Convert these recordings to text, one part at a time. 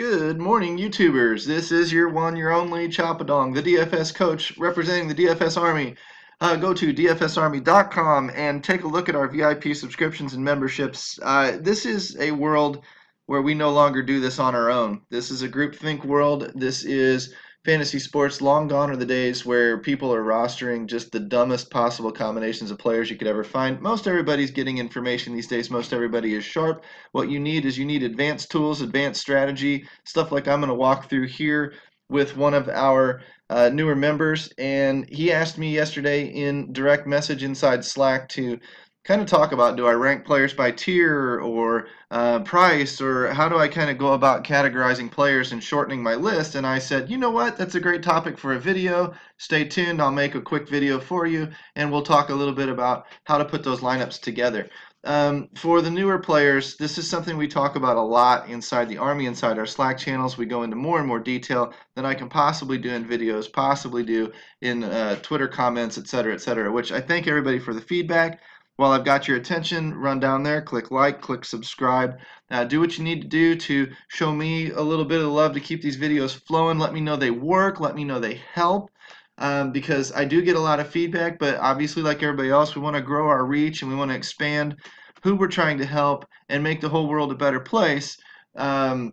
Good morning, YouTubers. This is your one, your only Choppodong, the DFS coach representing the DFS Army. Uh, go to dfsarmy.com and take a look at our VIP subscriptions and memberships. Uh, this is a world where we no longer do this on our own. This is a groupthink world. This is fantasy sports. Long gone are the days where people are rostering just the dumbest possible combinations of players you could ever find. Most everybody's getting information these days. Most everybody is sharp. What you need is you need advanced tools, advanced strategy, stuff like I'm going to walk through here with one of our uh, newer members. And he asked me yesterday in direct message inside Slack to kind of talk about do I rank players by tier or uh, price or how do I kind of go about categorizing players and shortening my list? And I said you know what? That's a great topic for a video. Stay tuned. I'll make a quick video for you and we'll talk a little bit about how to put those lineups together. Um, for the newer players this is something we talk about a lot inside the army inside our slack channels. We go into more and more detail than I can possibly do in videos possibly do in uh, Twitter comments etc etc which I thank everybody for the feedback while I've got your attention, run down there, click like, click subscribe. Uh, do what you need to do to show me a little bit of love to keep these videos flowing. Let me know they work. Let me know they help. Um, because I do get a lot of feedback, but obviously, like everybody else, we want to grow our reach and we want to expand who we're trying to help and make the whole world a better place. Um,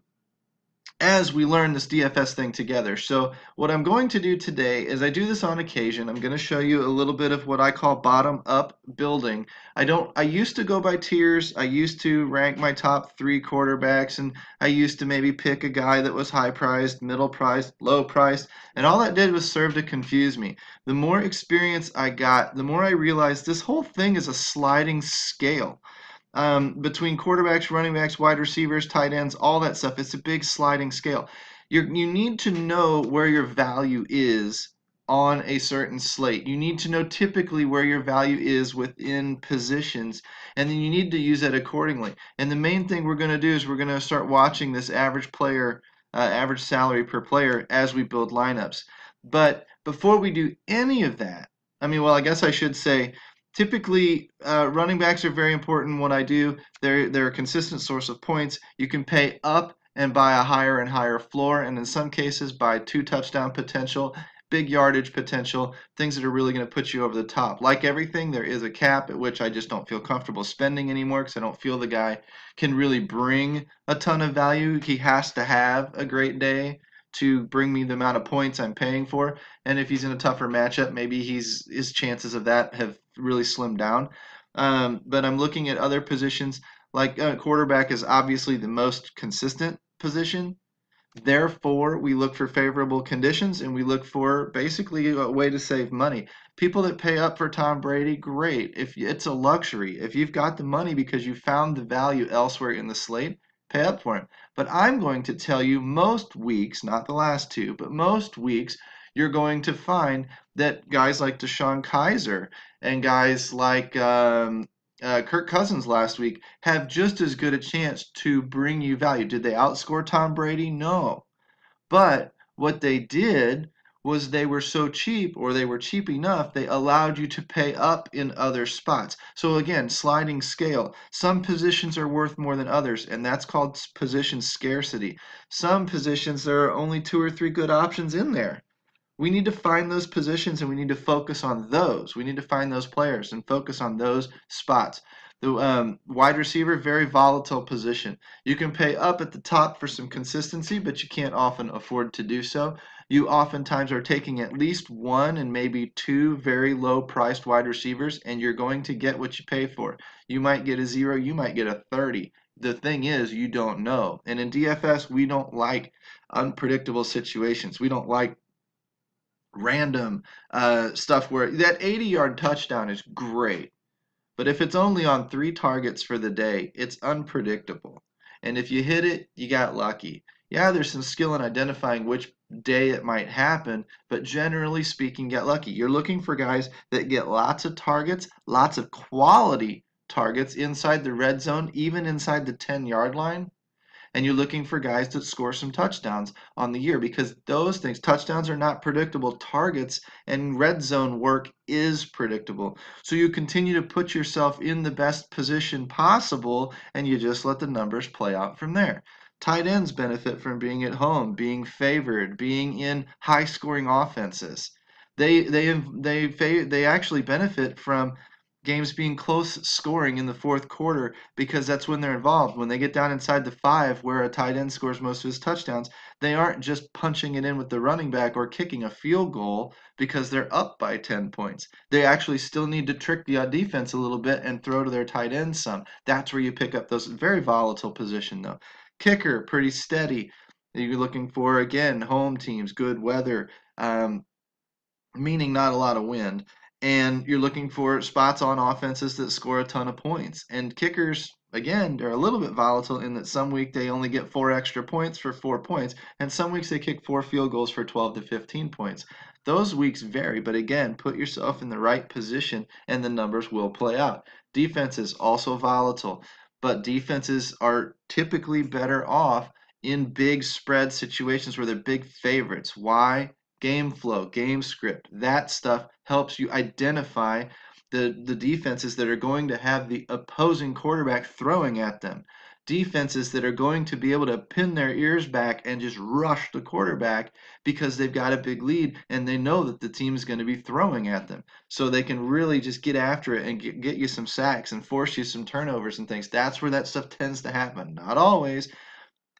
as we learn this DFS thing together. So what I'm going to do today is I do this on occasion. I'm going to show you a little bit of what I call bottom up building. I don't I used to go by tiers. I used to rank my top 3 quarterbacks and I used to maybe pick a guy that was high priced, middle priced, low priced, and all that did was serve to confuse me. The more experience I got, the more I realized this whole thing is a sliding scale um, between quarterbacks, running backs, wide receivers, tight ends, all that stuff. It's a big sliding scale. you you need to know where your value is on a certain slate. You need to know typically where your value is within positions, and then you need to use that accordingly. And the main thing we're going to do is we're going to start watching this average player, uh, average salary per player as we build lineups. But before we do any of that, I mean, well, I guess I should say typically uh, running backs are very important. What i do they're, they're a consistent source of points. You can pay up and buy a higher and higher floor and in some cases buy two touchdown potential big yardage potential things that are really going to put you over the top. Like everything there is a cap at which i just don't feel comfortable spending anymore because i don't feel the guy can really bring a ton of value. He has to have a great day to bring me the amount of points I'm paying for. And if he's in a tougher matchup, maybe he's his chances of that have really slimmed down. Um, but I'm looking at other positions like uh, quarterback is obviously the most consistent position. Therefore, we look for favorable conditions and we look for basically a way to save money. People that pay up for Tom Brady, great. If it's a luxury, if you've got the money because you found the value elsewhere in the slate, pay up for him. But I'm going to tell you most weeks, not the last two, but most weeks, you're going to find that guys like DeShone Kizer and guys like um, uh, Kirk Cousins last week have just as good a chance to bring you value. Did they outscore Tom Brady? No. But what they did was they were so cheap or they were cheap enough they allowed you to pay up in other spots. So again sliding scale. Some positions are worth more than others and that's called position scarcity. Some positions there are only two or three good options in there. We need to find those positions and we need to focus on those. We need to find those players and focus on those spots. The um, wide receiver, very volatile position. You can pay up at the top for some consistency, but you can't often afford to do so. You oftentimes are taking at least one and maybe two very low priced wide receivers, and you're going to get what you pay for. You might get a zero, you might get a 30. The thing is, you don't know. And in DFS, we don't like unpredictable situations. We don't like random uh, stuff where that 80 yard touchdown is great but if it's only on three targets for the day, it's unpredictable. And if you hit it, you got lucky. Yeah, there's some skill in identifying which day it might happen, but generally speaking, get lucky. You're looking for guys that get lots of targets, lots of quality targets inside the red zone, even inside the 10 yard line and you're looking for guys to score some touchdowns on the year because those things, touchdowns are not predictable. Targets and red zone work is predictable. So you continue to put yourself in the best position possible and you just let the numbers play out from there. Tight ends benefit from being at home, being favored, being in high scoring offenses. They they they they actually benefit from games being close scoring in the fourth quarter because that's when they're involved. When they get down inside the five, where a tight end scores most of his touchdowns, they aren't just punching it in with the running back or kicking a field goal because they're up by 10 points. They actually still need to trick the uh, defense a little bit and throw to their tight end some. That's where you pick up those very volatile position though. Kicker, pretty steady. You're looking for again home teams, good weather, um, meaning not a lot of wind and you're looking for spots on offenses that score a ton of points. And kickers, again, they're a little bit volatile in that some week they only get four extra points for four points, and some weeks they kick four field goals for 12 to 15 points. Those weeks vary, but again, put yourself in the right position and the numbers will play out. Defense is also volatile, but defenses are typically better off in big spread situations where they're big favorites. Why? game flow, game script. That stuff helps you identify the, the defenses that are going to have the opposing quarterback throwing at them. Defenses that are going to be able to pin their ears back and just rush the quarterback because they've got a big lead and they know that the team is going to be throwing at them. So they can really just get after it and get, get you some sacks and force you some turnovers and things. That's where that stuff tends to happen. Not always,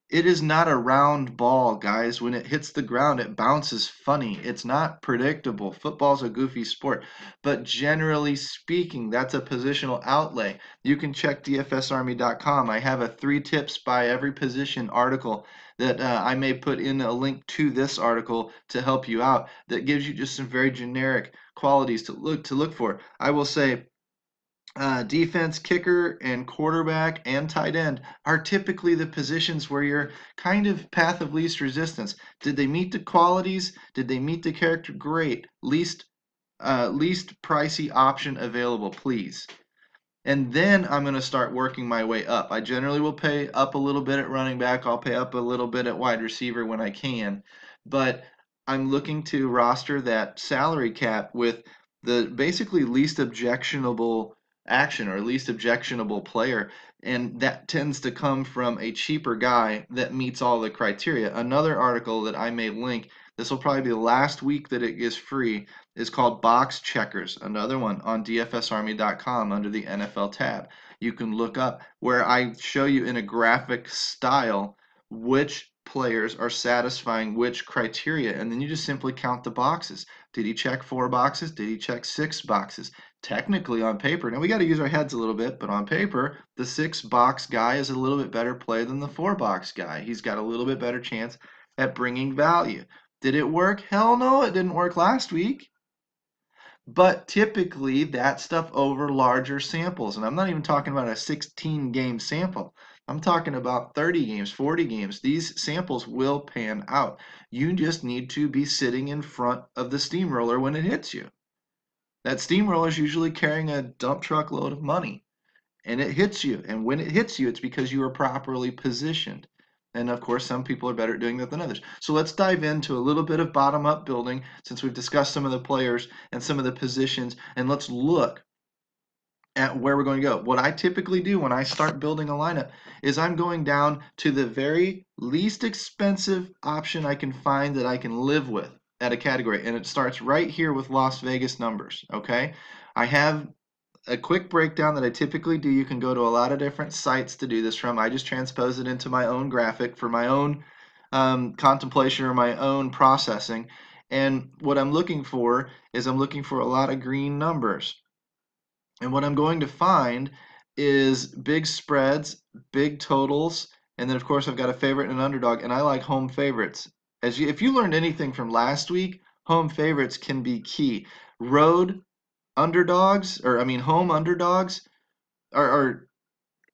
it is not a round ball, guys. When it hits the ground, it bounces funny. It's not predictable. Football's a goofy sport. But generally speaking, that's a positional outlay. You can check dfsarmy.com. I have a three tips by every position article that uh, I may put in a link to this article to help you out that gives you just some very generic qualities to look to look for. I will say uh, defense, kicker, and quarterback and tight end are typically the positions where you're kind of path of least resistance. Did they meet the qualities? Did they meet the character? Great. Least uh, least pricey option available, please. And then I'm going to start working my way up. I generally will pay up a little bit at running back. I'll pay up a little bit at wide receiver when I can. But I'm looking to roster that salary cap with the basically least objectionable action or least objectionable player and that tends to come from a cheaper guy that meets all the criteria. Another article that i may link this will probably be the last week that it is free is called box checkers another one on dfsarmy.com under the nfl tab. You can look up where i show you in a graphic style which players are satisfying which criteria and then you just simply count the boxes. Did he check four boxes? Did he check six boxes technically on paper, now we got to use our heads a little bit, but on paper, the six box guy is a little bit better play than the four box guy. He's got a little bit better chance at bringing value. Did it work? Hell no, it didn't work last week. But typically, that stuff over larger samples. And I'm not even talking about a 16 game sample. I'm talking about 30 games, 40 games. These samples will pan out. You just need to be sitting in front of the steamroller when it hits you. That steamroller is usually carrying a dump truck load of money and it hits you. And when it hits you, it's because you are properly positioned. And of course, some people are better at doing that than others. So let's dive into a little bit of bottom up building since we've discussed some of the players and some of the positions. And let's look at where we're going to go. What I typically do when I start building a lineup is I'm going down to the very least expensive option I can find that I can live with at a category and it starts right here with Las Vegas numbers okay? I have a quick breakdown that I typically do. You can go to a lot of different sites to do this from. I just transpose it into my own graphic for my own um, contemplation or my own processing. And what I'm looking for is I'm looking for a lot of green numbers. And what I'm going to find is big spreads big totals and then of course I've got a favorite and an underdog and I like home favorites as you, if you learned anything from last week, home favorites can be key. Road underdogs, or I mean home underdogs, are, are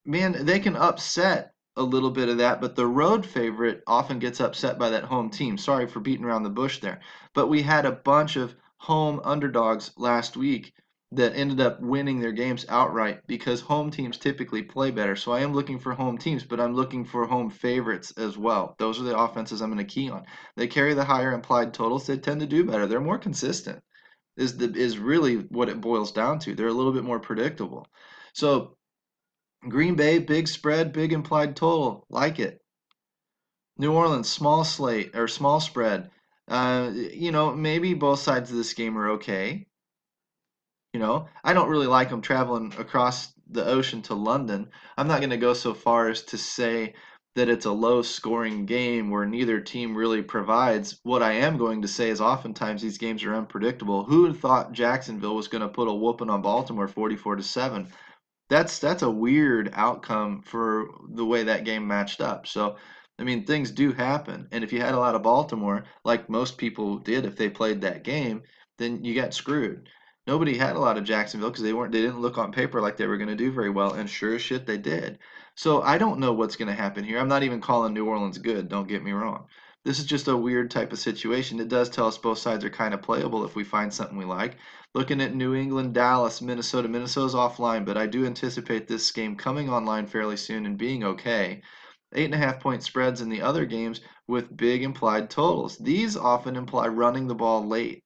man, they can upset a little bit of that, but the road favorite often gets upset by that home team. Sorry for beating around the bush there. But we had a bunch of home underdogs last week that ended up winning their games outright because home teams typically play better. So I am looking for home teams, but I'm looking for home favorites as well. Those are the offenses I'm going to key on. They carry the higher implied totals. They tend to do better. They're more consistent. Is the is really what it boils down to. They're a little bit more predictable. So Green Bay, big spread, big implied total, like it. New Orleans, small slate or small spread. Uh, you know, maybe both sides of this game are okay. You know, I don't really like them traveling across the ocean to London. I'm not going to go so far as to say that it's a low scoring game where neither team really provides. What I am going to say is oftentimes these games are unpredictable. Who thought Jacksonville was going to put a whooping on Baltimore 44 to 7? That's that's a weird outcome for the way that game matched up. So, I mean, things do happen. And if you had a lot of Baltimore, like most people did if they played that game, then you got screwed. Nobody had a lot of Jacksonville because they weren't they didn't look on paper like they were going to do very well, and sure as shit they did. So I don't know what's going to happen here. I'm not even calling New Orleans good. Don't get me wrong. This is just a weird type of situation. It does tell us both sides are kind of playable if we find something we like. Looking at New England, Dallas, Minnesota. Minnesota's offline, but I do anticipate this game coming online fairly soon and being okay. Eight and a half point spreads in the other games with big implied totals. These often imply running the ball late.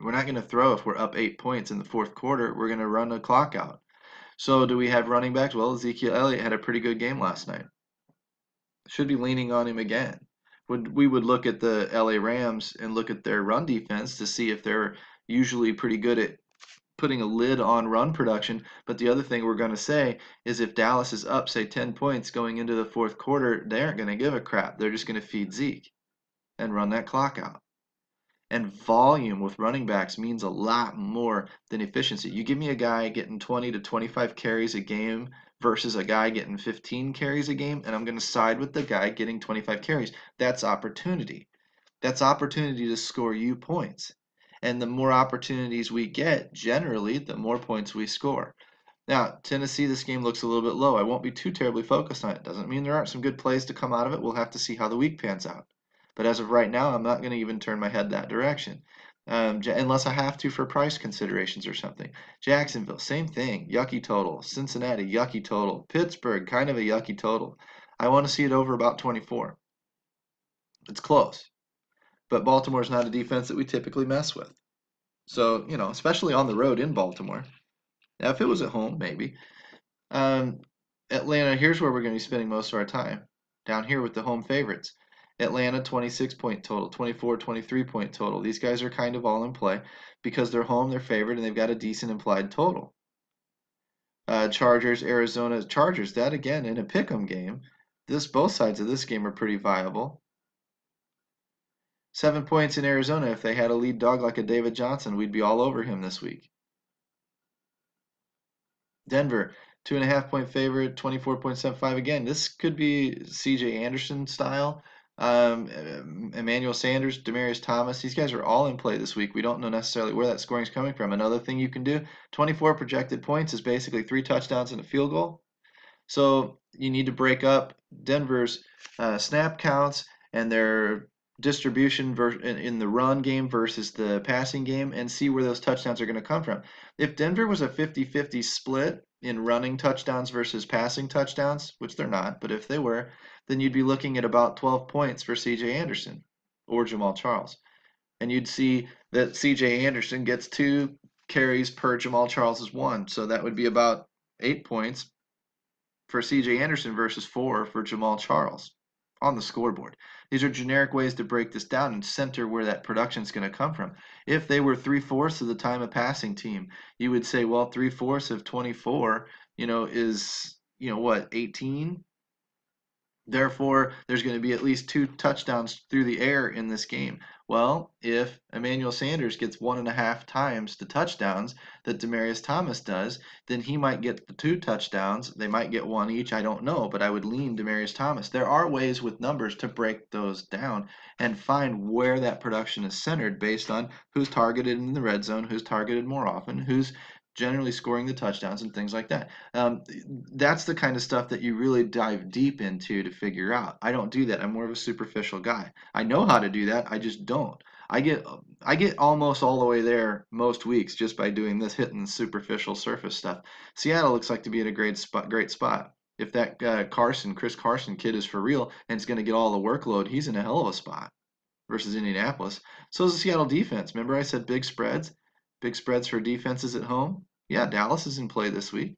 We're not going to throw if we're up eight points in the fourth quarter. We're going to run the clock out. So do we have running backs? Well, Ezekiel Elliott had a pretty good game last night. Should be leaning on him again. Would we would look at the LA Rams and look at their run defense to see if they're usually pretty good at putting a lid on run production. But the other thing we're going to say is if Dallas is up, say 10 points going into the fourth quarter, they aren't going to give a crap. They're just going to feed Zeke and run that clock out. And volume with running backs means a lot more than efficiency. You give me a guy getting 20 to 25 carries a game versus a guy getting 15 carries a game, and I'm going to side with the guy getting 25 carries. That's opportunity. That's opportunity to score you points. And the more opportunities we get, generally, the more points we score. Now, Tennessee, this game looks a little bit low. I won't be too terribly focused on it. Doesn't mean there aren't some good plays to come out of it. We'll have to see how the week pans out. But as of right now, I'm not going to even turn my head that direction. Um, unless I have to for price considerations or something. Jacksonville, same thing. Yucky total. Cincinnati, yucky total. Pittsburgh, kind of a yucky total. I want to see it over about 24. It's close. But Baltimore's not a defense that we typically mess with. So, you know, especially on the road in Baltimore. Now, if it was at home, maybe. Um, Atlanta, here's where we're going to be spending most of our time. Down here with the home favorites. Atlanta 26 point total, 24, 23 point total. These guys are kind of all in play because they're home, they're favored, and they've got a decent implied total. Uh, Chargers, Arizona, Chargers. That again in a pick'em game. This both sides of this game are pretty viable. Seven points in Arizona. If they had a lead dog like a David Johnson, we'd be all over him this week. Denver, two and a half point favorite, 24.75. Again, this could be CJ Anderson style um, Emmanuel Sanders, Demaryius Thomas, these guys are all in play this week. We don't know necessarily where that scoring is coming from. Another thing you can do 24 projected points is basically three touchdowns and a field goal. So you need to break up Denver's uh, snap counts and their distribution in the run game versus the passing game and see where those touchdowns are going to come from. If Denver was a 50 50 split in running touchdowns versus passing touchdowns, which they're not, but if they were, then you'd be looking at about 12 points for CJ Anderson or Jamaal Charles. And you'd see that CJ Anderson gets two carries per Jamaal Charles's one. So that would be about eight points for CJ Anderson versus four for Jamaal Charles on the scoreboard. These are generic ways to break this down and center where that production is going to come from. If they were three fourths of the time a passing team, you would say, well, three fourths of 24, you know, is, you know, what, 18? Therefore, there's going to be at least two touchdowns through the air in this game. Well, if Emmanuel Sanders gets one and a half times the touchdowns that Demaryius Thomas does, then he might get the two touchdowns. They might get one each. I don't know, but I would lean Demaryius Thomas. There are ways with numbers to break those down and find where that production is centered based on who's targeted in the red zone, who's targeted more often, who's generally scoring the touchdowns and things like that. Um, that's the kind of stuff that you really dive deep into to figure out. I don't do that. I'm more of a superficial guy. I know how to do that. I just don't. I get I get almost all the way there most weeks just by doing this hitting the superficial surface stuff. Seattle looks like to be in a great spot. Great spot. If that uh, Carson, Chris Carson kid is for real and is going to get all the workload, he's in a hell of a spot versus Indianapolis. So is the Seattle defense. Remember I said big spreads? Big spreads for defenses at home. Yeah, Dallas is in play this week.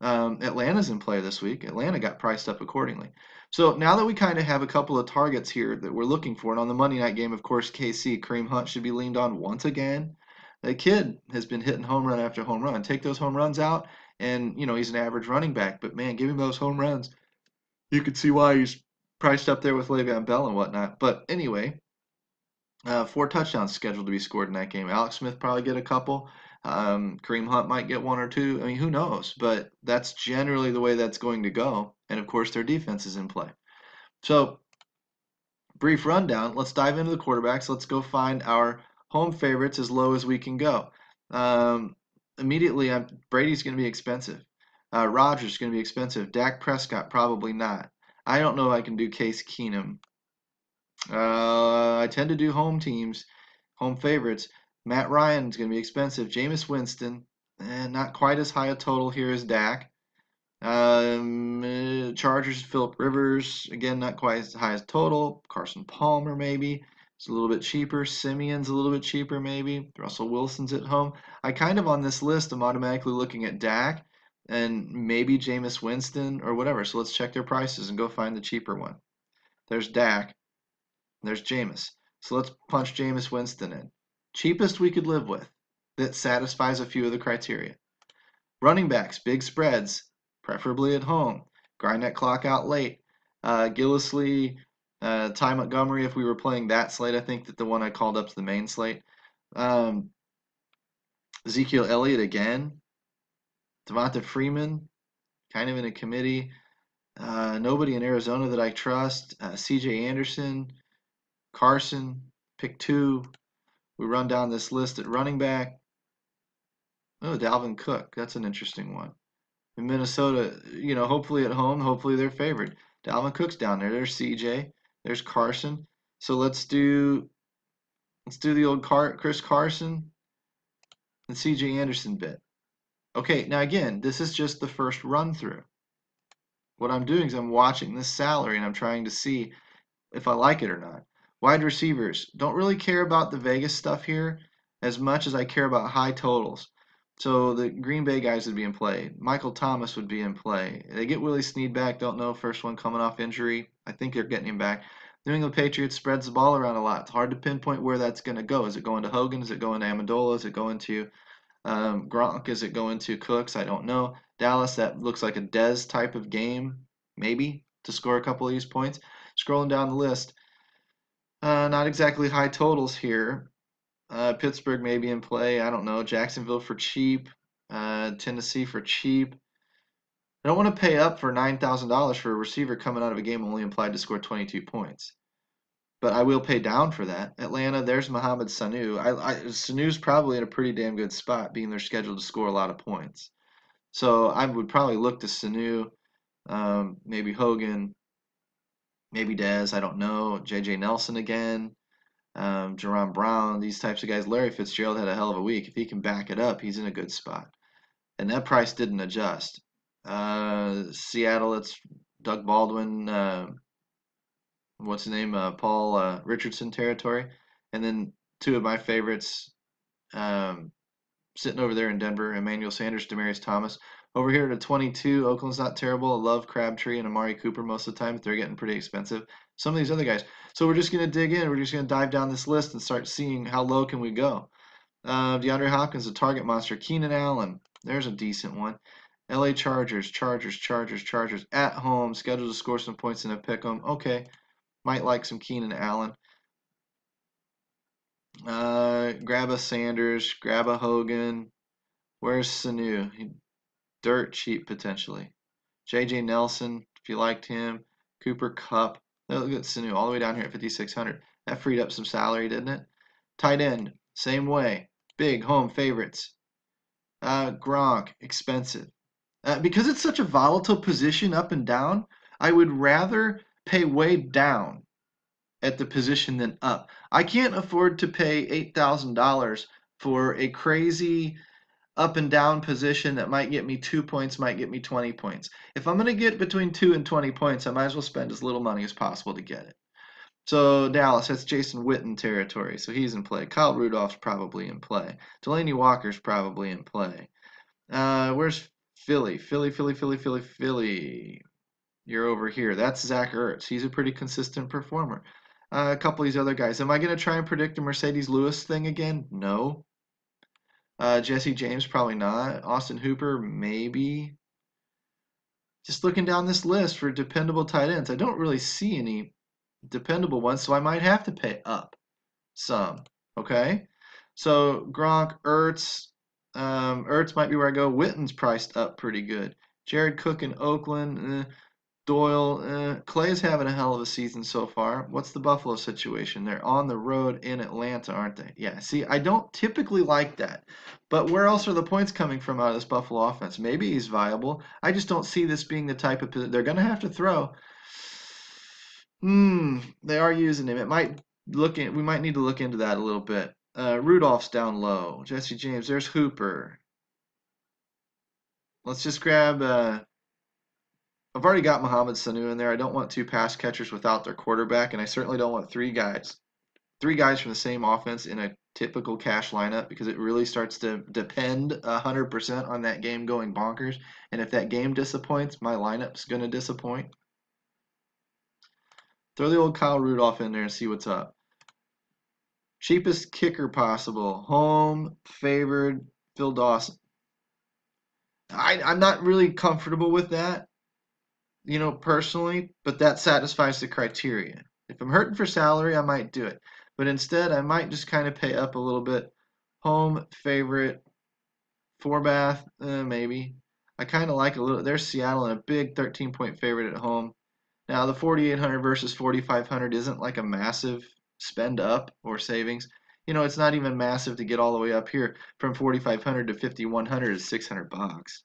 Um, Atlanta's in play this week. Atlanta got priced up accordingly. So now that we kind of have a couple of targets here that we're looking for, and on the Monday night game, of course, KC, Kareem Hunt should be leaned on once again. The kid has been hitting home run after home run. Take those home runs out, and you know he's an average running back, but man, give him those home runs. You could see why he's priced up there with Le'Veon Bell and whatnot. But anyway, uh, four touchdowns scheduled to be scored in that game. Alex Smith probably get a couple. Um, Kareem Hunt might get one or two. I mean, who knows? But that's generally the way that's going to go. And of course, their defense is in play. So, brief rundown. Let's dive into the quarterbacks. Let's go find our home favorites as low as we can go. Um, immediately, I'm, Brady's going to be expensive. Uh, Rodgers is going to be expensive. Dak Prescott probably not. I don't know if I can do Case Keenum. Uh, I tend to do home teams, home favorites. Matt Ryan is going to be expensive. Jameis Winston, eh, not quite as high a total here as Dak. Um, uh, Chargers, Philip Rivers, again, not quite as high as total. Carson Palmer, maybe. It's a little bit cheaper. Siemian's a little bit cheaper, maybe. Russell Wilson's at home. I kind of, on this list, I'm automatically looking at Dak and maybe Jameis Winston or whatever. So let's check their prices and go find the cheaper one. There's Dak. There's Jameis. So let's punch Jameis Winston in cheapest we could live with that satisfies a few of the criteria. Running backs, big spreads, preferably at home. Grind that clock out late. Uh, Gillislee, uh, Ty Montgomery, if we were playing that slate, I think that the one I called up to the main slate. Um, Ezekiel Elliott again. Devonta Freeman, kind of in a committee. Uh, nobody in Arizona that I trust. Uh, CJ Anderson, Carson, pick two. We run down this list at running back. Oh, Dalvin Cook. That's an interesting one. In Minnesota, you know, hopefully at home, hopefully they're favored. Dalvin Cook's down there. There's CJ. There's Carson. So let's do let's do the old Car- Chris Carson and CJ Anderson bit. Okay, now again, this is just the first run through. What I'm doing is I'm watching this salary and I'm trying to see if I like it or not. Wide receivers. Don't really care about the Vegas stuff here as much as I care about high totals. So the Green Bay guys would be in play. Michael Thomas would be in play. They get Willie Snead back. Don't know. First one coming off injury. I think they're getting him back. New England Patriots spreads the ball around a lot. It's hard to pinpoint where that's going to go. Is it going to Hogan? Is it going to Amendola? Is it going to um, Gronk? Is it going to Cooks? I don't know. Dallas, that looks like a Dez type of game, maybe, to score a couple of these points. Scrolling down the list, uh, not exactly high totals here. Uh, Pittsburgh maybe in play. I don't know. Jacksonville for cheap. Uh, Tennessee for cheap. I don't want to pay up for $9,000 for a receiver coming out of a game only implied to score 22 points. But I will pay down for that. Atlanta, there's Mohamed Sanu. I, I, Sanu's probably in a pretty damn good spot, being they're scheduled to score a lot of points. So I would probably look to Sanu, um, maybe Hogan, maybe Dez, I don't know. J.J. Nelson again, um, Brown, these types of guys. Larry Fitzgerald had a hell of a week. If he can back it up, he's in a good spot. And that price didn't adjust. Uh, Seattle, it's Doug Baldwin, uh, what's his name? Uh, Paul uh, Richardson territory. And then two of my favorites um, sitting over there in Denver Emmanuel Sanders, Demaryius Thomas. Over here at a 22, Oakland's not terrible. I love Crabtree and Amari Cooper most of the time, but they're getting pretty expensive. Some of these other guys. So we're just going to dig in. We're just going to dive down this list and start seeing how low can we go. Uh, DeAndre Hopkins, a target monster. Keenan Allen, there's a decent one. LA Chargers, Chargers, Chargers, Chargers at home, scheduled to score some points in a pick 'em. Okay, might like some Keenan Allen. Uh, grab a Sanders, grab a Hogan. Where's Sanu? Dirt cheap potentially. J.J. Nelson, if you liked him. Cooper Kupp. Look at Sanu all the way down here at 5,600. That freed up some salary, didn't it? Tight end, same way. Big home favorites. Uh, Gronk, expensive. Uh, because it's such a volatile position up and down, I would rather pay way down at the position than up. I can't afford to pay $8,000 for a crazy up and down position that might get me two points, might get me 20 points. If I'm going to get between two and 20 points, I might as well spend as little money as possible to get it. So Dallas, that's Jason Witten territory. So he's in play. Kyle Rudolph's probably in play. Delanie Walker's probably in play. Uh, where's Philly, Philly, Philly, Philly, Philly, Philly. You're over here. That's Zach Ertz. He's a pretty consistent performer. Uh, a couple of these other guys. Am I going to try and predict a Marcedes Lewis thing again? No. Uh, Jesse James, probably not. Austin Hooper, maybe. Just looking down this list for dependable tight ends, I don't really see any dependable ones, so I might have to pay up some. Okay? So Gronk, Ertz, um, Ertz might be where I go. Witten's priced up pretty good. Jared Cook in Oakland. Eh. Doyle, eh. Clay's having a hell of a season so far. What's the Buffalo situation? They're on the road in Atlanta, aren't they? Yeah, see, I don't typically like that. But where else are the points coming from out of this Buffalo offense? Maybe he's viable. I just don't see this being the type of they're going to have to throw. Hmm, they are using him. It might look we might need to look into that a little bit. Uh, Rudolph's down low. Jesse James. There's Hooper. Let's just grab. Uh, I've already got Mohamed Sanu in there. I don't want two pass catchers without their quarterback, and I certainly don't want three guys, three guys from the same offense in a typical cash lineup because it really starts to depend 100% on that game going bonkers. And if that game disappoints, my lineup's going to disappoint. Throw the old Kyle Rudolph in there and see what's up. Cheapest kicker possible. Home favored Phil Dawson. I, I'm not really comfortable with that, you know, personally, but that satisfies the criteria. If I'm hurting for salary, I might do it. But instead, I might just kind of pay up a little bit. Home favorite, Forbath, eh, maybe. I kind of like a little. There's Seattle and a big 13 point favorite at home. Now, the 4,800 versus 4,500 isn't like a massive spend up or savings. You know, it's not even massive to get all the way up here from 4,500 to 5,100 is 600 bucks.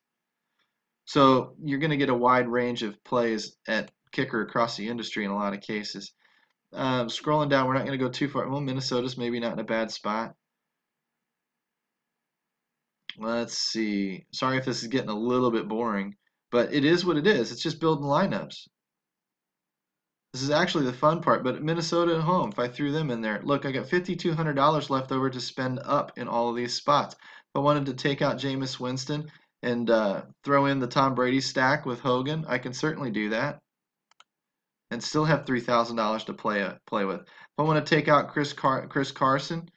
So you're going to get a wide range of plays at kicker across the industry in a lot of cases. Um, scrolling down, we're not going to go too far. Well, Minnesota's maybe not in a bad spot. Let's see. Sorry if this is getting a little bit boring, but it is what it is. It's just building lineups. This is actually the fun part, but Minnesota at home, if I threw them in there, look, I got $5,200 left over to spend up in all of these spots. If I wanted to take out Jameis Winston and uh, throw in the Tom Brady stack with Hogan, I can certainly do that and still have $3,000 to play uh, play with. If I want to take out Chris, Car Chris Carson,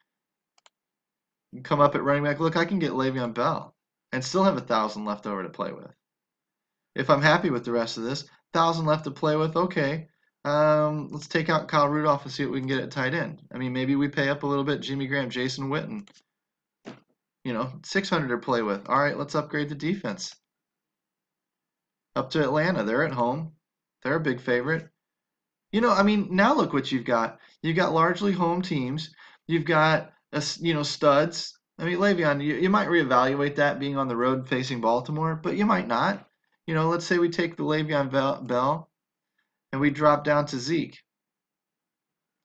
come up at running back, look, I can get Le'Veon Bell and still have a 1000 left over to play with. If I'm happy with the rest of this, 1000 left to play with, okay. Um, let's take out Kyle Rudolph and see what we can get at tight end. I mean, maybe we pay up a little bit. Jimmy Graham, Jason Witten. You know, 600 to play with. All right, let's upgrade the defense. Up to Atlanta. They're at home. They're a big favorite. You know, I mean, now look what you've got. You've got largely home teams. You've got, a, you know, studs. I mean, Le'Veon, you, you might reevaluate that being on the road facing Baltimore, but you might not. You know, let's say we take the Le'Veon Bell and we drop down to Zeke.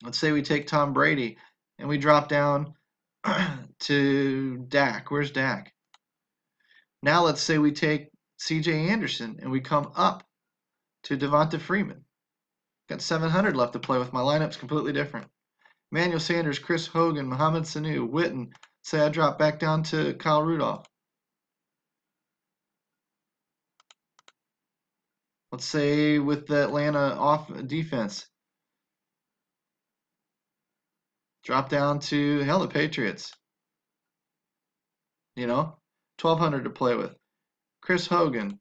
Let's say we take Tom Brady and we drop down to Dak. Where's Dak? Now let's say we take CJ Anderson and we come up to Devonta Freeman. Got 700 left to play with. My lineup's completely different. Manuel Sanders, Chris Hogan, Mohamed Sanu, Witten. Say I drop back down to Kyle Rudolph. Let's say with the Atlanta off defense. Drop down to hell the Patriots. You know, 1200 to play with. Chris Hogan.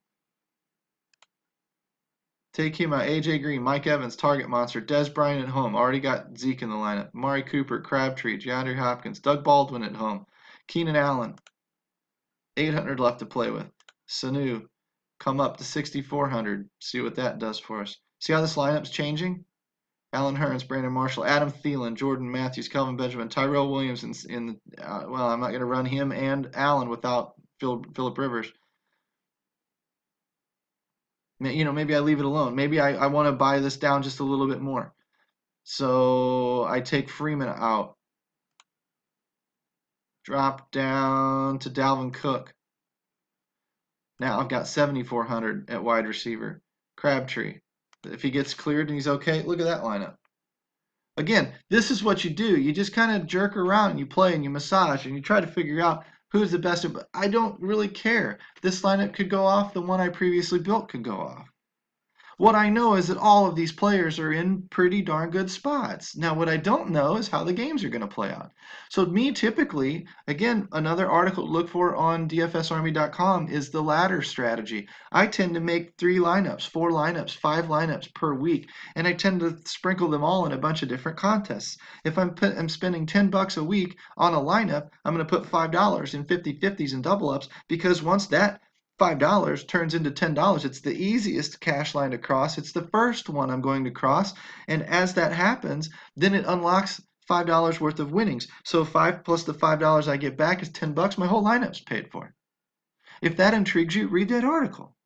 Take him out. AJ Green, Mike Evans, Target Monster, Dez Bryant at home. Already got Zeke in the lineup. Mari Cooper, Crabtree, DeAndre Hopkins, Doug Baldwin at home. Keenan Allen. 800 left to play with. Sanu, come up to 6,400. See what that does for us. See how this lineup's changing? Allen Hurns, Brandon Marshall, Adam Thielen, Jordan Matthews, Kelvin Benjamin, Tyrell Williams. In, in uh, well, I'm not going to run him and Allen without Phil, Philip Rivers. You know, maybe I leave it alone. Maybe I, I want to buy this down just a little bit more. So I take Freeman out. Drop down to Dalvin Cook. Now I've got 7,400 at wide receiver. Crabtree. If he gets cleared and he's okay, look at that lineup. Again, this is what you do. You just kind of jerk around and you play and you massage and you try to figure out who's the best. But I don't really care. This lineup could go off. The one I previously built could go off. What I know is that all of these players are in pretty darn good spots. Now, what I don't know is how the games are going to play out. So, me typically, again, another article to look for on DFSArmy.com is the ladder strategy. I tend to make three lineups, four lineups, five lineups per week, and I tend to sprinkle them all in a bunch of different contests. If I'm, put, I'm spending 10 bucks a week on a lineup, I'm going to put $5 in 50 50s and double ups because once that $5 turns into $10. It's the easiest cash line to cross. It's the first one I'm going to cross. And as that happens, then it unlocks $5 worth of winnings. So 5 plus the $5 I get back is 10 bucks. My whole lineup's paid for. If that intrigues you, read that article.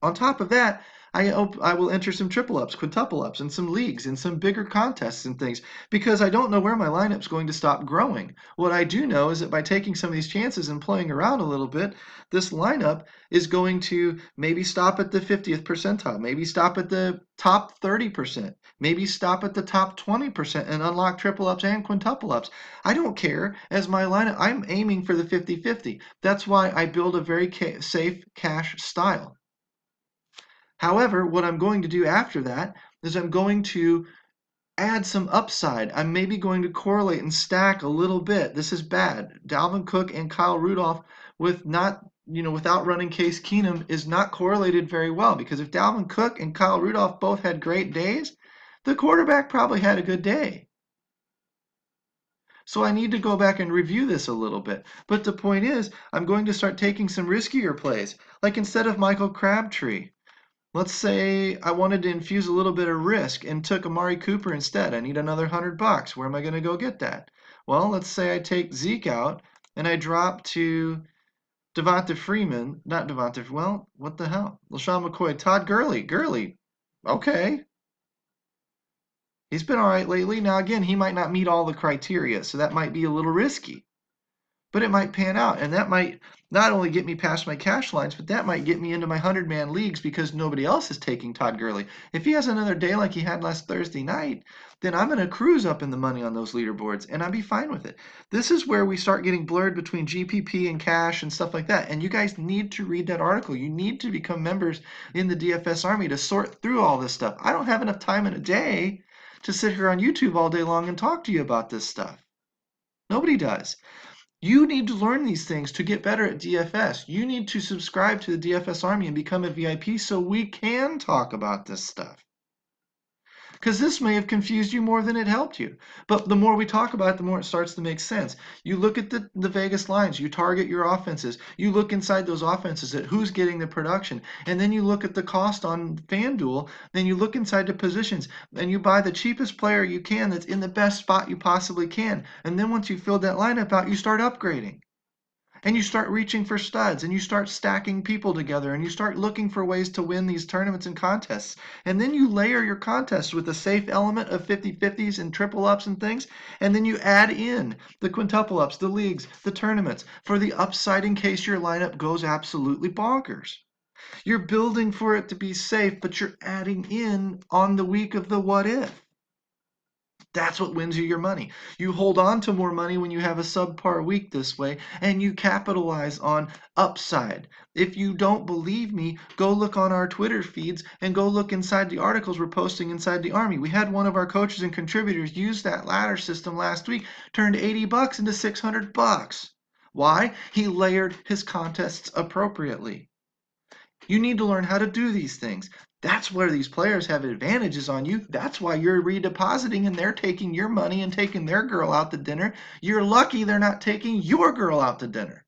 On top of that, I, I will enter some triple ups, quintuple ups, and some leagues and some bigger contests and things because I don't know where my lineup's going to stop growing. What I do know is that by taking some of these chances and playing around a little bit, this lineup is going to maybe stop at the 50th percentile, maybe stop at the top 30%, maybe stop at the top 20% and unlock triple ups and quintuple ups. I don't care as my lineup, I'm aiming for the 50 50. That's why I build a very ca safe cash style. However, what I'm going to do after that is I'm going to add some upside. I'm maybe going to correlate and stack a little bit. This is bad. Dalvin Cook and Kyle Rudolph with not, you know, without running Case Keenum is not correlated very well because if Dalvin Cook and Kyle Rudolph both had great days, the quarterback probably had a good day. So I need to go back and review this a little bit. But the point is, I'm going to start taking some riskier plays. Like instead of Michael Crabtree, Let's say I wanted to infuse a little bit of risk and took Amari Cooper instead. I need another hundred bucks. Where am I going to go get that? Well, let's say I take Zeke out and I drop to Devonta Freeman, not Devonta. Well, what the hell? LeSean McCoy, Todd Gurley, Gurley. Okay. He's been all right lately. Now, again, he might not meet all the criteria, so that might be a little risky but it might pan out. And that might not only get me past my cash lines, but that might get me into my 100 man leagues because nobody else is taking Todd Gurley. If he has another day like he had last Thursday night, then I'm going to cruise up in the money on those leaderboards and I'd be fine with it. This is where we start getting blurred between GPP and cash and stuff like that. And you guys need to read that article. You need to become members in the DFS Army to sort through all this stuff. I don't have enough time in a day to sit here on YouTube all day long and talk to you about this stuff. Nobody does. You need to learn these things to get better at DFS. You need to subscribe to the DFS Army and become a VIP so we can talk about this stuff because this may have confused you more than it helped you. But the more we talk about it, the more it starts to make sense. You look at the, the Vegas lines, you target your offenses, you look inside those offenses at who's getting the production, and then you look at the cost on FanDuel, then you look inside the positions, and you buy the cheapest player you can that's in the best spot you possibly can. And then once you fill that lineup out, you start upgrading and you start reaching for studs and you start stacking people together and you start looking for ways to win these tournaments and contests. And then you layer your contests with a safe element of 50-50s and triple ups and things and then you add in the quintuple ups the leagues the tournaments for the upside in case your lineup goes absolutely bonkers. You're building for it to be safe but you're adding in on the week of the what if that's what wins you your money. You hold on to more money when you have a subpar week this way, and you capitalize on upside. If you don't believe me, go look on our Twitter feeds and go look inside the articles we're posting inside the Army. We had one of our coaches and contributors use that ladder system last week, turned 80 bucks into 600 bucks. Why? He layered his contests appropriately. You need to learn how to do these things. That's where these players have advantages on you. That's why you're redepositing and they're taking your money and taking their girl out to dinner. You're lucky they're not taking your girl out to dinner.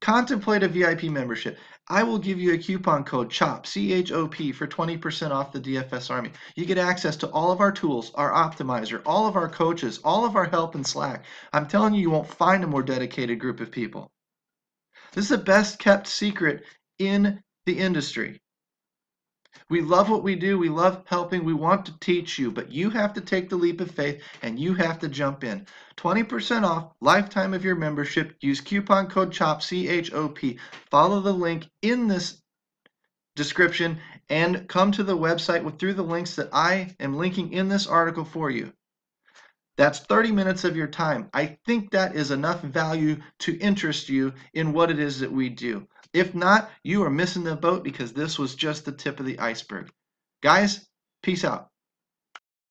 Contemplate a VIP membership. I will give you a coupon code CHOP, C-H-O-P, for 20% off the DFS Army. You get access to all of our tools, our optimizer, all of our coaches, all of our help in Slack. I'm telling you, you won't find a more dedicated group of people. This is the best kept secret in the industry. We love what we do. We love helping. We want to teach you, but you have to take the leap of faith and you have to jump in. 20% off lifetime of your membership. Use coupon code CHOP, C H O P. Follow the link in this description and come to the website with through the links that I am linking in this article for you. That's 30 minutes of your time. I think that is enough value to interest you in what it is that we do. If not, you are missing the boat because this was just the tip of the iceberg. Guys, peace out.